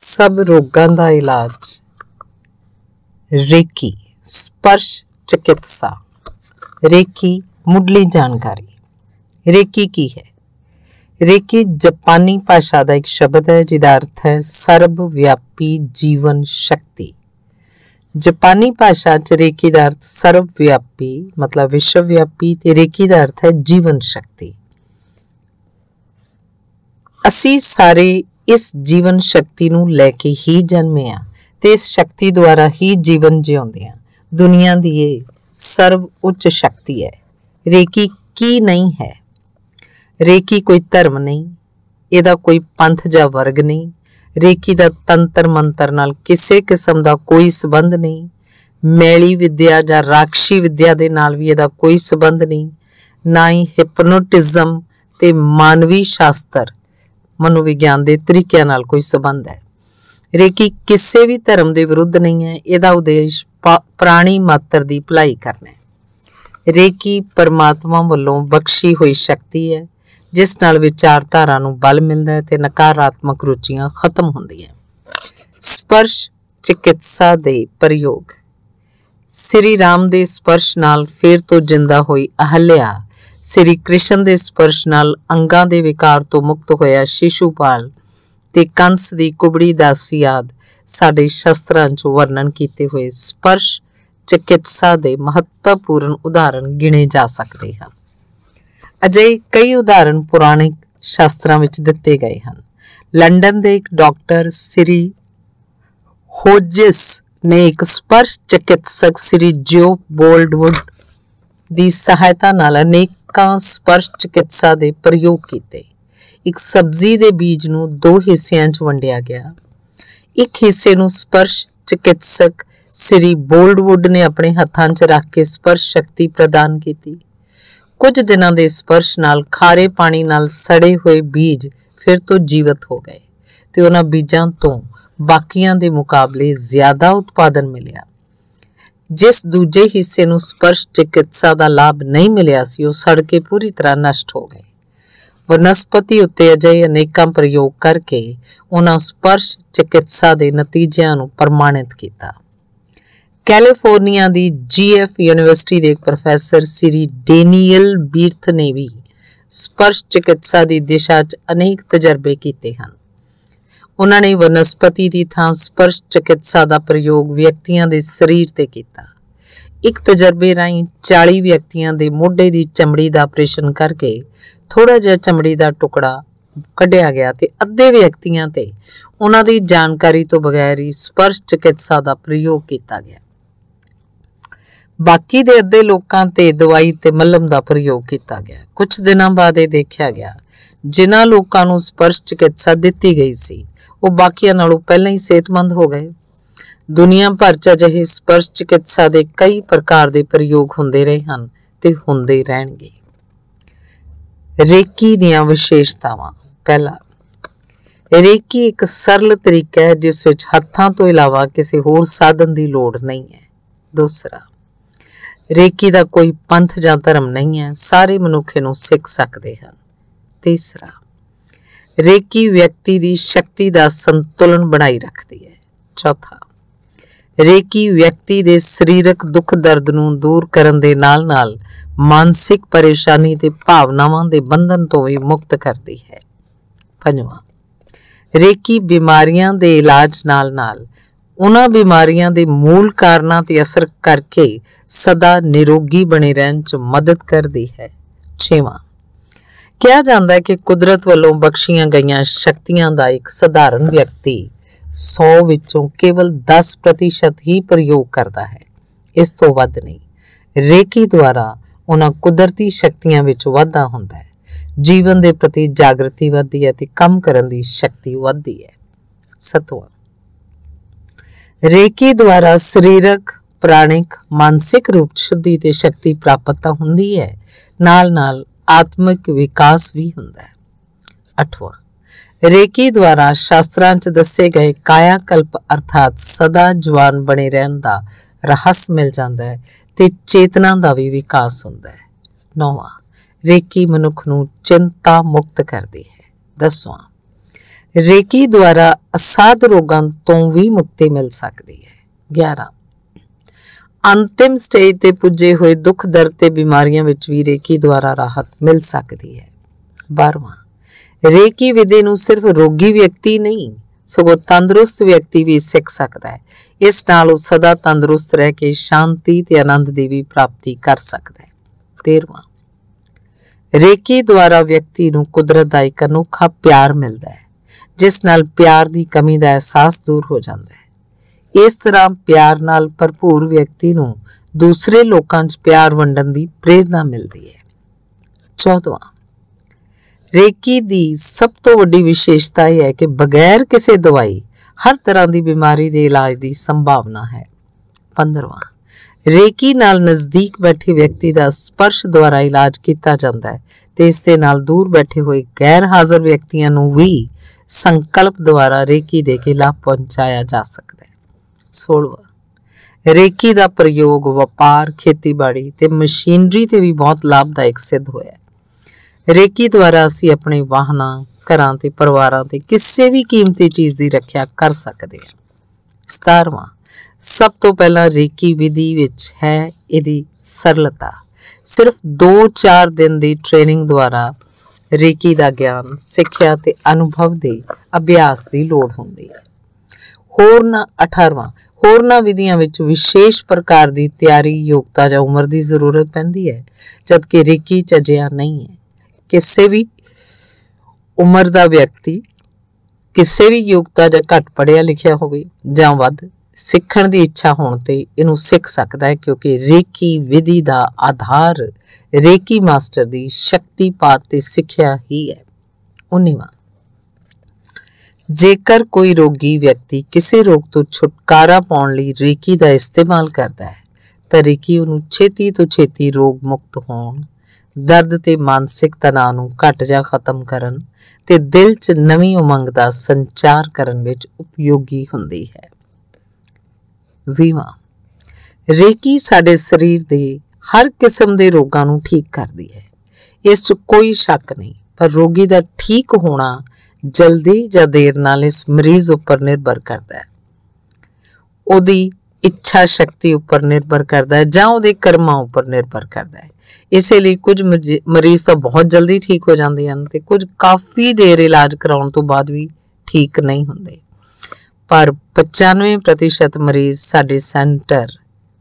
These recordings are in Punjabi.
ਸਭ ਰੋਗਾਂ ਦਾ ਇਲਾਜ। ਰੇਕੀ, ਸਪਰਸ਼ ਚਿਕਿਤਸਾ। ਰੇਕੀ, ਮੁੱਢਲੀ ਜਾਣਕਾਰੀ। ਰੇਕੀ ਕੀ ਹੈ? ਰੇਕੀ ਜਾਪਾਨੀ ਭਾਸ਼ਾ ਦਾ ਇੱਕ ਸ਼ਬਦ ਹੈ, ਜਿਹਦਾ ਅਰਥ ਹੈ ਸਰਬ ਵਿਆਪੀ ਜੀਵਨ ਸ਼ਕਤੀ। ਜਾਪਾਨੀ ਭਾਸ਼ਾ 'ਚ ਰੇਕੀ ਦਾ ਅਰਥ ਸਰਵ ਵਿਆਪੀ ਮਤਲਬ ਵਿਸ਼ਵ ਵਿਆਪੀ ਤੇ ਰੇਕੀ ਦਾ ਅਰਥ ਹੈ ਜੀਵਨ ਸ਼ਕਤੀ। ਅਸੀਂ ਸਾਰੇ ਇਸ ਜੀਵਨ ਸ਼ਕਤੀ ਨੂੰ ਲੈ ਕੇ ਹੀ ਜਨਮੇ ਆ ਤੇ ਇਸ ਸ਼ਕਤੀ ਦੁਆਰਾ ਹੀ ਜੀਵਨ ਜਿਉਂਦੇ ਆ ਦੁਨੀਆ ਦੀ ਇਹ ਸਰਵ ਉੱਚ ਸ਼ਕਤੀ ਹੈ। ਰੇਕੀ ਕੀ ਨਹੀਂ ਹੈ? ਰੇਕੀ ਕੋਈ ਧਰਮ ਨਹੀਂ, ਇਹਦਾ ਕੋਈ ਪੰਥ ਜਾਂ ਵਰਗ ਨਹੀਂ, ਰੇਕੀ ਦਾ ਤੰਤਰ ਮੰਤਰ ਨਾਲ ਕਿਸੇ ਕਿਸਮ ਦਾ ਕੋਈ ਸਬੰਧ ਨਹੀਂ, ਮੈਲੀ ਵਿਦਿਆ ਜਾਂ ਰਾਖਸ਼ੀ ਵਿਦਿਆ ਦੇ ਨਾਲ ਵੀ ਇਹਦਾ ਕੋਈ ਸਬੰਧ ਨਹੀਂ, ਨਾ ਹੀ ਹਿਪਨੋਟਿਜ਼ਮ ਤੇ ਮਾਨਵੀ ਸ਼ਾਸਤਰ ਮਨੋਵਿਗਿਆਨ ਦੇ ਤਰੀਕਿਆਂ ਨਾਲ ਕੋਈ ਸਬੰਧ ਹੈ। ਰੇਕੀ ਕਿਸੇ ਵੀ ਧਰਮ ਦੇ ਵਿਰੁੱਧ ਨਹੀਂ ਹੈ, ਇਹਦਾ ਉਦੇਸ਼ ਪ੍ਰਾਣੀ ਮਾਤਰ ਦੀ ਭਲਾਈ ਕਰਨਾ ਹੈ। ਰੇਕੀ ਪਰਮਾਤਮਾ ਵੱਲੋਂ ਬਖਸ਼ੀ ਹੋਈ ਸ਼ਕਤੀ ਹੈ, ਜਿਸ ਨਾਲ ਵਿਚਾਰਧਾਰਾ ਨੂੰ ਬਲ ਮਿਲਦਾ ਹੈ ਤੇ ਨਕਾਰਾਤਮਕ ਰੁਚੀਆਂ ਖਤਮ ਹੁੰਦੀਆਂ ਸਪਰਸ਼ ਚਿਕਿਤਸਾ ਦੇ ਪ੍ਰਯੋਗ ਸ੍ਰੀ ਰਾਮ ਦੇ ਸਪਰਸ਼ ਨਾਲ ਫੇਰ ਤੋਂ ਜਿੰਦਾ ਹੋਈ ਅਹਲਿਆ, ਸ੍ਰੀ ਕ੍ਰਿਸ਼ਨ ਦੇ ਸਪਰਸ਼ ਨਾਲ ਅੰਗਾਂ ਦੇ ਵਿਕਾਰ ਤੋਂ ਮੁਕਤ ਹੋਇਆ ਸ਼ਿਸ਼ੂਪਾਲ ਤੇ ਕੰਸ ਦੀ ਕੁਬੜੀ ਦਾਸੀ ਆਦ ਸਾਡੇ ਸ਼ਸਤਰਾਂ 'ਚ ਵਰਣਨ ਕੀਤੇ ਹੋਏ ਸਪਰਸ਼ ਚਿਕਿਤਸਾ ਦੇ ਮਹੱਤਵਪੂਰਨ ਉਦਾਹਰਣ ਗਿਣੇ ਜਾ ਸਕਦੇ ਹਨ। ਅਜੇ ਕਈ ਉਦਾਹਰਣ ਪੁਰਾਣਿਕ ਸ਼ਾਸਤਰਾਂ ਵਿੱਚ ਦਿੱਤੇ ਗਏ ਹਨ। ਲੰਡਨ ਦੇ ਇੱਕ ਡਾਕਟਰ ਸ੍ਰੀ ਹੋਜਿਸ ਨੇ ਇੱਕ ਸਪਰਸ਼ ਚਿਕਿਤਸਕ ਸ੍ਰੀ ਜੋ ਬੋਲਡਵੁੱਡ ਦੀ ਸਹਾਇਤਾ ਨਾਲ ਅਨੇਕਾਂ ਸਪਰਸ਼ ਚਿਕਿਤਸਾ ਦੇ ਪ੍ਰਯੋਗ ਕੀਤੇ। ਇੱਕ ਸਬਜ਼ੀ ਦੇ ਬੀਜ ਨੂੰ ਦੋ ਹਿੱਸਿਆਂ 'ਚ ਵੰਡਿਆ ਗਿਆ। ਇੱਕ ਹਿੱਸੇ ਨੂੰ ਸਪਰਸ਼ ਚਿਕਿਤਸਕ ਸ੍ਰੀ ਬੋਲਡਵੁੱਡ ਨੇ ਆਪਣੇ ਹੱਥਾਂ 'ਚ ਰੱਖ ਕੇ ਸਪਰਸ਼ ਸ਼ਕਤੀ ਪ੍ਰਦਾਨ ਕੀਤੀ। ਕੁਝ ਦਿਨਾਂ ਦੇ ਸਪਰਸ਼ ਨਾਲ ਖਾਰੇ ਪਾਣੀ ਨਾਲ ਸੜੇ ਹੋਏ ਬੀਜ ਫਿਰ ਤੋਂ ਜੀਵਤ ਹੋ ਗਏ ਤੇ ਉਹਨਾਂ ਬੀਜਾਂ ਤੋਂ ਬਾਕੀਆਂ ਦੇ ਮੁਕਾਬਲੇ ਜ਼ਿਆਦਾ ਉਤਪਾਦਨ ਮਿਲਿਆ। ਜਿਸ ਦੂਜੇ ਹਿੱਸੇ ਨੂੰ ਸਪਰਸ਼ ਚਿਕਿਤਸਾ ਦਾ ਲਾਭ ਨਹੀਂ ਮਿਲਿਆ ਸੀ, ਉਹ ਸੜ ਕੇ ਪੂਰੀ ਤਰ੍ਹਾਂ ਨਸ਼ਟ ਹੋ ਗਏ। ਵਨਸਪਤੀ ਉੱਤੇ ਅਜਿਹੇ ਅਨੇਕਾਂ ਪ੍ਰਯੋਗ ਕਰਕੇ ਉਹਨਾਂ ਸਪਰਸ਼ ਚਿਕਿਤਸਾ ਦੇ ਨਤੀਜਿਆਂ ਨੂੰ ਪ੍ਰਮਾਣਿਤ ਕੀਤਾ। ਕੈਲੀਫੋਰਨੀਆ ਦੀ ਜੀਐਫ ਯੂਨੀਵਰਸਿਟੀ ਦੇ ਇੱਕ ਪ੍ਰੋਫੈਸਰ ਸ੍ਰੀ ਡੇਨੀਅਲ ਬੀਰਥ ਨੇ ਵੀ ਸਪਰਸ਼ ਚਿਕਿਤਸਾ ਦੀ ਦਿਸ਼ਾ 'ਚ ਅਨੇਕ ਤਜਰਬੇ ਕੀਤੇ ਹਨ। ਉਹਨਾਂ ਨੇ ਵਨਸਪਤੀ ਦੀ ਥਾਂ ਸਪਰਸ਼ ਚਿਕਿਤਸਾ ਦਾ ਪ੍ਰਯੋਗ ਵਿਅਕਤੀਆਂ ਦੇ ਸਰੀਰ ਤੇ ਕੀਤਾ। ਇੱਕ ਤਜਰਬੇ ਰਾਹੀਂ 40 ਵਿਅਕਤੀਆਂ ਦੇ ਮੋਢੇ ਦੀ ਚਮੜੀ ਦਾ ਆਪਰੇਸ਼ਨ ਕਰਕੇ ਥੋੜਾ ਜਿਹਾ ਚਮੜੀ ਦਾ ਟੁਕੜਾ ਕੱਢਿਆ ਗਿਆ ਤੇ ਅੱਧੇ ਵਿਅਕਤੀਆਂ ਤੇ ਉਹਨਾਂ ਦੀ ਜਾਣਕਾਰੀ ਤੋਂ ਬਗੈਰ ਹੀ ਸਪਰਸ਼ ਚਿਕਿਤਸਾ ਦਾ ਪ੍ਰਯੋਗ ਕੀਤਾ ਗਿਆ। ਬਾਕੀ ਦੇ ਅੱਧੇ ਲੋਕਾਂ ਤੇ ਦਵਾਈ ਤੇ ਮਲਮ ਦਾ ਪ੍ਰਯੋਗ ਕੀਤਾ ਗਿਆ। ਕੁਝ ਦਿਨਾਂ ਬਾਅਦ ਇਹ ਦੇਖਿਆ ਗਿਆ, ਜਿਨ੍ਹਾਂ ਲੋਕਾਂ ਨੂੰ ਸਪਰਸ਼ ਚਿਕਿਤਸਾ ਦਿੱਤੀ ਗਈ ਸੀ ਉਹ ਬਾਕੀਆਂ ਨਾਲੋਂ ਪਹਿਲਾਂ ਹੀ ਸਿਹਤਮੰਦ ਹੋ ਗਏ। ਦੁਨੀਆ ਭਰ 'ਚ ਅਜਿਹੇ ਸਪਰਸ਼ ਚਿਕਿਤਸਾ ਦੇ ਕਈ ਪ੍ਰਕਾਰ ਦੇ ਪ੍ਰਯੋਗ ਹੁੰਦੇ ਰਹੇ ਹਨ ਤੇ ਹੁੰਦੇ ਰਹਿਣਗੇ। ਰੇਕੀ ਦੀਆਂ ਵਿਸ਼ੇਸ਼ਤਾਵਾਂ। ਪਹਿਲਾ, ਰੇਕੀ ਇੱਕ ਸਰਲ ਤਰੀਕਾ ਹੈ, ਜਿਸ ਵਿੱਚ ਹੱਥਾਂ ਤੋਂ ਇਲਾਵਾ ਕਿਸੇ ਹੋਰ ਸਾਧਨ ਦੀ ਲੋੜ ਨਹੀਂ ਹੈ। ਦੂਸਰਾ, ਰੇਕੀ ਦਾ ਕੋਈ ਪੰਥ ਜਾਂ ਧਰਮ ਨਹੀਂ ਹੈ, ਸਾਰੇ ਮਨੁੱਖ ਨੂੰ ਸਿੱਖ ਸਕਦੇ ਹਨ। ਤੀਸਰਾ ਰੇਕੀ ਵਿਅਕਤੀ ਦੀ ਸ਼ਕਤੀ ਦਾ ਸੰਤੁਲਨ ਬਣਾਈ ਰੱਖਦੀ ਹੈ। ਚੌਥਾ, ਰੇਕੀ ਵਿਅਕਤੀ ਦੇ ਸਰੀਰਕ ਦੁੱਖ ਦਰਦ ਨੂੰ ਦੂਰ ਕਰਨ ਦੇ ਨਾਲ-ਨਾਲ ਮਾਨਸਿਕ ਪਰੇਸ਼ਾਨੀ ਤੇ ਭਾਵਨਾਵਾਂ ਦੇ ਬੰਧਨ ਤੋਂ ਵੀ ਮੁਕਤ ਕਰਦੀ ਹੈ। ਪੰਜਵਾਂ, ਰੇਕੀ ਬਿਮਾਰੀਆਂ ਦੇ ਇਲਾਜ ਨਾਲ-ਨਾਲ ਉਹਨਾਂ ਬਿਮਾਰੀਆਂ ਦੇ ਮੂਲ ਕਾਰਨਾਂ ਤੇ ਅਸਰ ਕਰਕੇ ਸਦਾ ਨਿਰੋਗੀ ਬਣੇ ਰਹਿਣ 'ਚ ਮਦਦ ਕਰਦੀ ਹੈ। ਛੇਵਾਂ ਕਿਹਾ ਜਾਂਦਾ ਹੈ ਕਿ ਕੁਦਰਤ ਵੱਲੋਂ ਬਖਸ਼ੀਆਂ ਗਈਆਂ ਸ਼ਕਤੀਆਂ ਦਾ ਇੱਕ ਸਧਾਰਨ ਵਿਅਕਤੀ 100 ਵਿੱਚੋਂ ਕੇਵਲ 10% ਹੀ ਪ੍ਰਯੋਗ ਕਰਦਾ ਹੈ। ਇਸ ਤੋਂ ਵੱਧ ਨਹੀਂ, ਰੇਕੀ ਦੁਆਰਾ ਉਹਨਾਂ ਕੁਦਰਤੀ ਸ਼ਕਤੀਆਂ ਵਿੱਚ ਵਾਧਾ ਹੁੰਦਾ ਹੈ। ਜੀਵਨ ਦੇ ਪ੍ਰਤੀ ਜਾਗਰਤੀ ਵੱਧਦੀ ਹੈ ਤੇ ਕੰਮ ਕਰਨ ਦੀ ਸ਼ਕਤੀ ਵੱਧਦੀ ਹੈ। ਸਤਵਾਂ, ਰੇਕੀ ਦੁਆਰਾ ਸਰੀਰਕ, ਪ੍ਰਾਣਿਕ, ਮਾਨਸਿਕ ਰੂਪ ਸ਼ੁੱਧੀ ਤੇ ਸ਼ਕਤੀ ਪ੍ਰਾਪਤ ਹੁੰਦੀ ਹੈ। ਨਾਲ ਨਾਲ ਆਤਮਿਕ ਵਿਕਾਸ ਵੀ ਹੁੰਦਾ ਹੈ। ਅਠਵਾਂ, ਰੇਕੀ ਦੁਆਰਾ ਸ਼ਾਸਤਰਾਂ 'ਚ ਦੱਸੇ ਗਏ ਕਾਇਆ ਕਲਪ ਅਰਥਾਤ ਸਦਾ ਜਵਾਨ ਬਣੇ ਰਹਿਣ ਦਾ ਰਹੱਸ ਮਿਲ ਜਾਂਦਾ ਹੈ ਤੇ ਚੇਤਨਾ ਦਾ ਵੀ ਵਿਕਾਸ ਹੁੰਦਾ ਹੈ। ਨੌਵਾਂ, ਰੇਕੀ ਮਨੁੱਖ ਨੂੰ ਚਿੰਤਾ ਮੁਕਤ ਕਰਦੀ ਹੈ। ਦਸਵਾਂ, ਰੇਕੀ ਦੁਆਰਾ ਅਸਾਧ ਰੋਗਾਂ ਤੋਂ ਵੀ ਮੁਕਤੀ ਮਿਲ ਸਕਦੀ ਹੈ। 11 ਅੰਤਿਮ ਸਟੇਜ ਤੇ ਪੁੱਜੇ ਹੋਏ ਦੁੱਖ ਦਰਦ ਤੇ ਬਿਮਾਰੀਆਂ ਵਿੱਚ ਵੀ ਰੇਕੀ ਦੁਆਰਾ ਰਾਹਤ ਮਿਲ ਸਕਦੀ ਹੈ। 12ਵਾਂ ਰੇਕੀ ਵਿਦੇ ਨੂੰ ਸਿਰਫ ਰੋਗੀ ਵਿਅਕਤੀ ਨਹੀਂ, ਸਗੋਂ ਤੰਦਰੁਸਤ ਵਿਅਕਤੀ ਵੀ ਸਿੱਖ ਸਕਦਾ ਹੈ। ਇਸ ਨਾਲ ਉਹ ਸਦਾ ਤੰਦਰੁਸਤ ਰਹਿ ਕੇ ਸ਼ਾਂਤੀ ਤੇ ਆਨੰਦ ਦੀ ਵੀ ਪ੍ਰਾਪਤੀ ਕਰ ਸਕਦਾ ਹੈ। 13ਵਾਂ ਰੇਕੀ ਦੁਆਰਾ ਵਿਅਕਤੀ ਨੂੰ ਕੁਦਰਤ ਦਾ ਇੱਕ ਅਨੋਖਾ ਪਿਆਰ ਮਿਲਦਾ ਹੈ, ਜਿਸ ਨਾਲ ਪਿਆਰ ਦੀ ਕਮੀ ਦਾ ਅਹਿਸਾਸ ਦੂਰ ਹੋ ਜਾਂਦਾ ਹੈ। ਇਸ ਤਰ੍ਹਾਂ ਪਿਆਰ ਨਾਲ ਭਰਪੂਰ ਵਿਅਕਤੀ ਨੂੰ ਦੂਸਰੇ ਲੋਕਾਂ 'ਚ ਪਿਆਰ ਵੰਡਣ ਦੀ ਪ੍ਰੇਰਣਾ ਮਿਲਦੀ ਹੈ। 14ਵਾਂ ਰੇਕੀ ਦੀ ਸਭ ਤੋਂ ਵੱਡੀ ਵਿਸ਼ੇਸ਼ਤਾ ਇਹ ਹੈ ਕਿ ਬਗੈਰ ਕਿਸੇ ਦਵਾਈ ਹਰ ਤਰ੍ਹਾਂ ਦੀ ਬਿਮਾਰੀ ਦੇ ਇਲਾਜ ਦੀ ਸੰਭਾਵਨਾ ਹੈ। 15ਵਾਂ ਰੇਕੀ ਨਾਲ ਨਜ਼ਦੀਕ ਬੈਠੇ ਵਿਅਕਤੀ ਦਾ ਸਪਰਸ਼ ਦੁਆਰਾ ਇਲਾਜ ਕੀਤਾ ਜਾਂਦਾ ਹੈ ਤੇ ਇਸ ਦੇ ਨਾਲ ਦੂਰ ਬੈਠੇ ਹੋਏ ਗੈਰ ਹਾਜ਼ਰ ਵਿਅਕਤੀਆਂ ਨੂੰ ਵੀ ਸੰਕਲਪ ਦੁਆਰਾ ਰੇਕੀ ਦੇ ਕੇ ਲਾਭ ਪਹੁੰਚਾਇਆ ਜਾ ਸਕਦਾ ਹੈ। 16ਵਾਂ ਰੇਕੀ ਦਾ ਪ੍ਰਯੋਗ ਵਪਾਰ, ਖੇਤੀਬਾੜੀ ਤੇ ਮਸ਼ੀਨਰੀ ਤੇ ਵੀ ਬਹੁਤ ਲਾਭਦਾਇਕ ਸਿੱਧ ਹੋਇਆ ਰੇਕੀ ਦੁਆਰਾ ਅਸੀਂ ਆਪਣੇ ਵਾਹਨਾਂ, ਘਰਾਂ ਤੇ ਪਰਿਵਾਰਾਂ ਤੇ ਕਿਸੇ ਵੀ ਕੀਮਤੀ ਚੀਜ਼ ਦੀ ਰੱਖਿਆ ਕਰ ਸਕਦੇ ਹਾਂ। 17ਵਾਂ ਸਭ ਤੋਂ ਪਹਿਲਾਂ ਰੇਕੀ ਵਿਧੀ ਵਿੱਚ ਹੈ ਇਹਦੀ ਸਰਲਤਾ। ਸਿਰਫ 2-4 ਦਿਨ ਦੀ ਟ੍ਰੇਨਿੰਗ ਦੁਆਰਾ ਰੇਕੀ ਦਾ ਗਿਆਨ, ਸਿੱਖਿਆ ਤੇ ਅਨੁਭਵ ਦੇ ਅਭਿਆਸ ਦੀ ਲੋੜ ਹੁੰਦੀ ਹੈ। ਹੋਰਨਾਂ 18ਵਾਂ ਹੋਰਨਾਂ ਵਿਧੀਆਂ ਵਿੱਚ ਵਿਸ਼ੇਸ਼ ਪ੍ਰਕਾਰ ਦੀ ਤਿਆਰੀ, ਯੋਗਤਾ ਜਾਂ ਉਮਰ ਦੀ ਜ਼ਰੂਰਤ ਪੈਂਦੀ ਹੈ, ਜਦਕਿ ਰੇਕੀ ਚ ਅਜਿਹਾ ਨਹੀਂ ਹੈ। ਕਿਸੇ ਵੀ ਉਮਰ ਦਾ ਵਿਅਕਤੀ ਕਿਸੇ ਵੀ ਯੋਗਤਾ ਜਾਂ ਘੱਟ ਪੜਿਆ ਲਿਖਿਆ ਹੋਵੇ ਜਾਂ ਵੱਧ ਸਿੱਖਣ ਦੀ ਇੱਛਾ ਹੋਣ ਤੇ ਇਹਨੂੰ ਸਿੱਖ ਸਕਦਾ ਹੈ, ਕਿਉਂਕਿ ਰੇਕੀ ਵਿਧੀ ਦਾ ਆਧਾਰ ਰੇਕੀ ਮਾਸਟਰ ਦੀ ਸ਼ਕਤੀਪਾਤ ਤੇ ਸਿੱਖਿਆ ਹੀ ਹੈ। 19ਵਾਂ ਜੇਕਰ ਕੋਈ ਰੋਗੀ ਵਿਅਕਤੀ ਕਿਸੇ ਰੋਗ ਤੋਂ ਛੁਟਕਾਰਾ ਪਾਉਣ ਲਈ ਰੇਕੀ ਦਾ ਇਸਤੇਮਾਲ ਕਰਦਾ ਹੈ, ਤਾਂ ਰੇਕੀ ਉਹਨੂੰ ਛੇਤੀ ਤੋਂ ਛੇਤੀ ਰੋਗ ਮੁਕਤ ਹੋਣ, ਦਰਦ ਤੇ ਮਾਨਸਿਕ ਤਣਾਅ ਨੂੰ ਘਟ ਜਾਂ ਖਤਮ ਕਰਨ ਤੇ ਦਿਲ 'ਚ ਨਵੀਂ ਉਮੰਗ ਦਾ ਸੰਚਾਰ ਕਰਨ ਵਿੱਚ ਉਪਯੋਗੀ ਹੁੰਦੀ ਹੈ। ਵੀਵਾ, ਰੇਕੀ ਸਾਡੇ ਸਰੀਰ ਦੇ ਹਰ ਕਿਸਮ ਦੇ ਰੋਗਾਂ ਨੂੰ ਠੀਕ ਕਰਦੀ ਹੈ। ਇਸ 'ਚ ਕੋਈ ਸ਼ੱਕ ਨਹੀਂ, ਪਰ ਰੋਗੀ ਦਾ ਠੀਕ ਹੋਣਾ ਜਲਦੀ ਜਾਂ ਦੇਰ ਨਾਲ ਇਸ ਮਰੀਜ਼ ਉੱਪਰ ਨਿਰਭਰ ਕਰਦਾ ਹੈ। ਉਹਦੀ ਇੱਛਾ ਸ਼ਕਤੀ ਉੱਪਰ ਨਿਰਭਰ ਕਰਦਾ ਹੈ ਜਾਂ ਉਹਦੇ ਕਰਮਾਂ ਉੱਪਰ ਨਿਰਭਰ ਕਰਦਾ ਹੈ। ਇਸੇ ਲਈ ਕੁਝ ਮਰੀਜ਼ ਤਾਂ ਬਹੁਤ ਜਲਦੀ ਠੀਕ ਹੋ ਜਾਂਦੇ ਹਨ ਤੇ ਕੁਝ ਕਾਫੀ ਦੇਰ ਇਲਾਜ ਕਰਾਉਣ ਤੋਂ ਬਾਅਦ ਵੀ ਠੀਕ ਨਹੀਂ ਹੁੰਦੇ। ਪਰ 95% ਮਰੀਜ਼ ਸਾਡੇ ਸੈਂਟਰ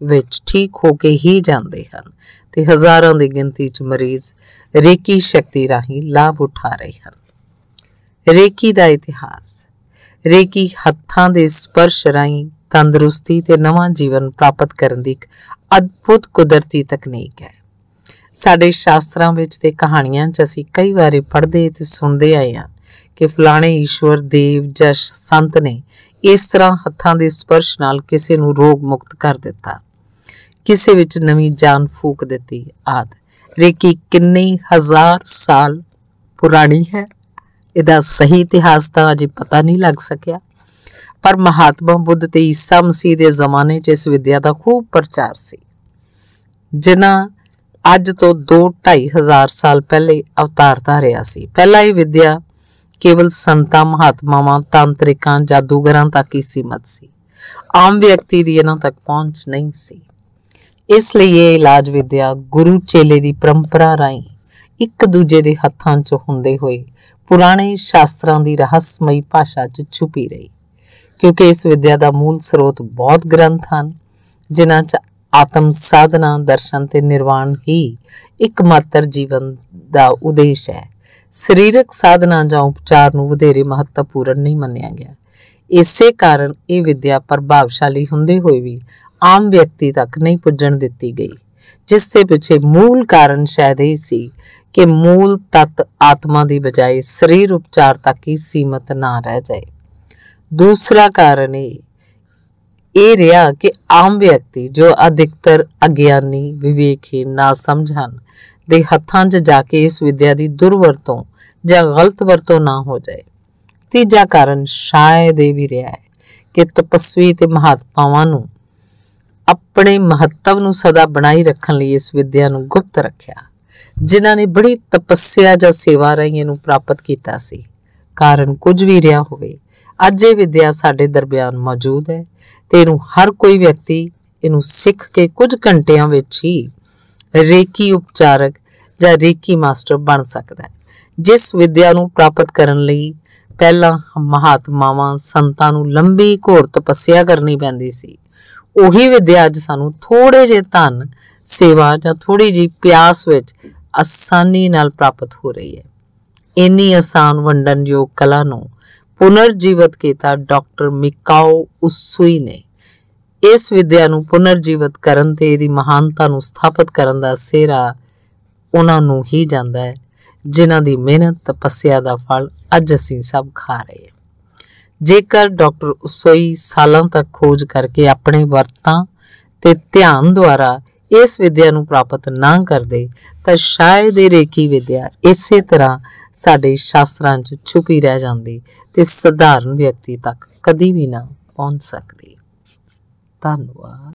ਵਿੱਚ ਠੀਕ ਹੋ ਕੇ ਹੀ ਜਾਂਦੇ ਹਨ ਤੇ ਹਜ਼ਾਰਾਂ ਦੀ ਗਿਣਤੀ 'ਚ ਮਰੀਜ਼ ਰੇਕੀ ਸ਼ਕਤੀ ਰਾਹੀਂ ਲਾਭ ਉਠਾ ਰਹੇ ਹਨ। ਰੇਕੀ ਦਾ ਇਤਿਹਾਸ, ਰੇਕੀ ਹੱਥਾਂ ਦੇ ਸਪਰਸ਼ ਰਾਹੀਂ ਤੰਦਰੁਸਤੀ ਤੇ ਨਵਾਂ ਜੀਵਨ ਪ੍ਰਾਪਤ ਕਰਨ ਦੀ ਇੱਕ ਅਦਭੁਤ ਕੁਦਰਤੀ ਤਕਨੀਕ ਹੈ। ਸਾਡੇ ਸ਼ਾਸਤਰਾਂ ਵਿੱਚ ਤੇ ਕਹਾਣੀਆਂ 'ਚ ਅਸੀਂ ਕਈ ਵਾਰੀ ਪੜ੍ਹਦੇ ਤੇ ਸੁਣਦੇ ਆਏ ਹਾਂ ਕਿ ਫਲਾਣੇ ਈਸ਼ਵਰ ਦੇਵ ਜਸ਼ ਸੰਤ ਨੇ ਇਸ ਤਰ੍ਹਾਂ ਹੱਥਾਂ ਦੇ ਸਪਰਸ਼ ਨਾਲ ਕਿਸੇ ਨੂੰ ਰੋਗ ਮੁਕਤ ਕਰ ਦਿੱਤਾ। ਕਿਸੇ ਵਿੱਚ ਨਵੀਂ ਜਾਨ ਫੂਕ ਦਿੱਤੀ ਆਦ। ਰੇਕੀ ਕਿੰਨੇ ਹਜ਼ਾਰ ਸਾਲ ਪੁਰਾਣੀ ਹੈ? ਇਹਦਾ ਸਹੀ ਇਤਿਹਾਸ ਤਾਂ ਅਜੇ ਪਤਾ ਨਹੀਂ ਲੱਗ ਸਕਿਆ। ਪਰ ਮਹਾਤਮਾ ਬੁੱਧ ਤੇ ਈਸਾ ਮਸੀਹ ਦੇ ਜ਼ਮਾਨੇ 'ਚ ਇਸ ਵਿਦਿਆ ਦਾ ਖੂਬ ਪ੍ਰਚਾਰ ਸੀ। ਜਿਨ੍ਹਾਂ ਅੱਜ ਤੋਂ 2-2.5 ਹਜ਼ਾਰ ਸਾਲ ਪਹਿਲੇ ਅਵਤਾਰ ਧਾਰਿਆ ਸੀ। ਪਹਿਲਾਂ ਇਹ ਵਿਦਿਆ ਕੇਵਲ ਸੰਤਾਂ, ਮਹਾਤਮਾਵਾਂ, ਤਾਂਤਰਿਕਾਂ, ਜਾਦੂਗਰਾਂ ਤੱਕ ਹੀ ਸੀਮਤ ਸੀ। ਆਮ ਵਿਅਕਤੀ ਦੀ ਇਹਨਾਂ ਤੱਕ ਪਹੁੰਚ ਨਹੀਂ ਸੀ। ਇਸ ਲਈ ਇਹ ਇਲਾਜ ਵਿਦਿਆ ਗੁਰੂ ਚੇਲੇ ਦੀ ਪਰੰਪਰਾ ਰਾਹੀਂ ਇੱਕ ਦੂਜੇ ਦੇ ਹੱਥਾਂ 'ਚ ਹੁੰਦੇ ਹੋਏ ਪੁਰਾਣੇ ਸ਼ਾਸਤਰਾਂ ਦੀ ਰਹੱਸਮਈ ਭਾਸ਼ਾ 'ਚ ਛੁਪੀ ਰਹੀ, ਕਿਉਂਕਿ ਇਸ ਵਿਦਿਆ ਦਾ ਮੂਲ ਸਰੋਤ ਬਹੁਤ ਗ੍ਰੰਥ ਹਨ, ਜਿਨ੍ਹਾਂ 'ਚ ਆਤਮ ਸਾਧਨਾ, ਦਰਸ਼ਨ ਤੇ ਨਿਰਵਾਣ ਹੀ ਇੱਕਮਾਤਰ ਜੀਵਨ ਦਾ ਉਦੇਸ਼ ਹੈ। ਸਰੀਰਕ ਸਾਧਨਾ ਜਾਂ ਉਪਚਾਰ ਨੂੰ ਵਧੇਰੇ ਮਹੱਤਵਪੂਰਨ ਨਹੀਂ ਮੰਨਿਆ ਗਿਆ। ਇਸੇ ਕਾਰਨ ਇਹ ਵਿਦਿਆ ਪ੍ਰਭਾਵਸ਼ਾਲੀ ਹੁੰਦੇ ਹੋਏ ਵੀ ਆਮ ਵਿਅਕਤੀ ਤੱਕ ਨਹੀਂ ਪੁੱਜਣ ਦਿੱਤੀ ਗਈ, ਜਿਸ ਦੇ ਪਿੱਛੇ ਮੂਲ ਕਾਰਨ ਸ਼ਾਇਦ ਇਹ ਸੀ ਕਿ ਮੂਲ ਤਤ ਆਤਮਾ ਦੀ ਬਜਾਏ ਸਰੀਰ ਉਪਚਾਰ ਤੱਕ ਹੀ ਸੀਮਤ ਨਾ ਰਹਿ ਜਾਏ। ਦੂਸਰਾ ਕਾਰਨ ਇਹ ਇਹ ਰਿਹਾ ਕਿ ਆਮ ਵਿਅਕਤੀ ਜੋ ਅਧਿਕਤਰ ਅਗਿਆਨੀ ਵਿਵੇਕਹੀਨ ਨਾ ਸਮਝਣ ਦੇ ਹੱਥਾਂ 'ਚ ਜਾ ਕੇ ਇਸ ਵਿਦਿਆ ਦੀ ਦੁਰਵਰਤੋਂ ਜਾਂ ਗਲਤ ਵਰਤੋਂ ਨਾ ਹੋ ਜਾਏ। ਤੀਜਾ ਕਾਰਨ ਸ਼ਾਇਦ ਇਹ ਵੀ ਰਿਹਾ ਹੈ ਕਿ ਤਪਸਵੀ ਤੇ ਮਹਾਤਮਾਵਾਂ ਨੂੰ ਆਪਣੇ ਮਹੱਤਵ ਨੂੰ ਸਦਾ ਬਣਾਈ ਰੱਖਣ ਲਈ ਇਸ ਵਿਦਿਆ ਨੂੰ ਗੁਪਤ ਰੱਖਿਆ। ਜਿਨ੍ਹਾਂ ਨੇ ਬੜੀ ਤਪੱਸਿਆ ਜਾਂ ਸੇਵਾ ਰਾਹੀਂ ਇਹਨੂੰ ਪ੍ਰਾਪਤ ਕੀਤਾ ਸੀ। ਕਾਰਨ ਕੁਝ ਵੀ ਰਿਹਾ ਹੋਵੇ, ਅੱਜ ਇਹ ਵਿਦਿਆ ਸਾਡੇ ਦਰਮਿਆਨ ਮੌਜੂਦ ਹੈ ਤੇ ਇਹਨੂੰ ਹਰ ਕੋਈ ਵਿਅਕਤੀ ਇਹਨੂੰ ਸਿੱਖ ਕੇ ਕੁਝ ਘੰਟਿਆਂ ਵਿੱਚ ਹੀ ਰੇਕੀ ਉਪਚਾਰਕ ਜਾਂ ਰੇਕੀ ਮਾਸਟਰ ਬਣ ਸਕਦਾ ਹੈ। ਜਿਸ ਵਿਦਿਆ ਨੂੰ ਪ੍ਰਾਪਤ ਕਰਨ ਲਈ ਪਹਿਲਾਂ ਮਹਾਤਮਾਵਾਂ ਸੰਤਾਂ ਨੂੰ ਲੰਬੀ ਘੋਰ ਤਪੱਸਿਆ ਕਰਨੀ ਪੈਂਦੀ ਸੀ। ਉਹੀ ਵਿਦਿਆ ਅੱਜ ਸਾਨੂੰ ਥੋੜੇ ਜਿਹੇ ਧਨ, ਸੇਵਾ ਜਾਂ ਥੋੜੀ ਜੀ ਪਿਆਸ ਵਿੱਚ ਆਸਾਨੀ ਨਾਲ ਪ੍ਰਾਪਤ ਹੋ ਰਹੀ ਹੈ। ਇੰਨੀ ਆਸਾਨ ਵੰਡਣਯੋਗ ਕਲਾ ਨੂੰ ਪੁਨਰ ਜੀਵਤ ਕੀਤਾ ਡਾਕਟਰ ਮਿਕਾਓ ਉਸੂਈ ਨੇ। ਇਸ ਵਿਦਿਆ ਨੂੰ ਪੁਨਰ ਜੀਵਤ ਕਰਨ ਤੇ ਇਹਦੀ ਮਹਾਨਤਾ ਨੂੰ ਸਥਾਪਿਤ ਕਰਨ ਦਾ ਸਿਹਰਾ ਉਹਨਾਂ ਨੂੰ ਹੀ ਜਾਂਦਾ ਹੈ, ਜਿਨ੍ਹਾਂ ਦੀ ਮਿਹਨਤ, ਤਪੱਸਿਆ ਦਾ ਫਲ ਅੱਜ ਅਸੀਂ ਸਭ ਖਾ ਰਹੇ ਹਾਂ। ਜੇਕਰ ਡਾਕਟਰ ਉਸੋਈ ਸਾਲਾਂ ਤੱਕ ਖੋਜ ਕਰਕੇ ਆਪਣੇ ਵਰਤਾਂ ਤੇ ਧਿਆਨ ਦੁਆਰਾ ਇਸ ਵਿਦਿਆ ਨੂੰ ਪ੍ਰਾਪਤ ਨਾ ਕਰਦੇ, ਤਾਂ ਸ਼ਾਇਦ ਇਹ ਰੇਕੀ ਵਿਦਿਆ ਇਸੇ ਤਰ੍ਹਾਂ ਸਾਡੇ ਸ਼ਾਸਤਰਾਂ 'ਚ ਛੁਪੀ ਰਹਿ ਜਾਂਦੀ ਤੇ ਸਧਾਰਨ ਵਿਅਕਤੀ ਤੱਕ ਕਦੀ ਵੀ ਨਾ ਪਹੁੰਚ ਸਕਦੀ। ਧੰਨਵਾਦ।